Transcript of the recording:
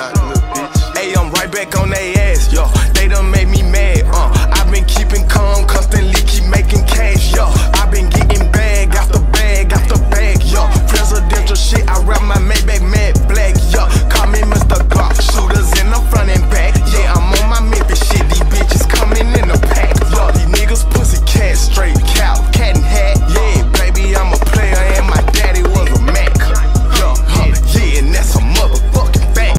Hey, I'm right back on they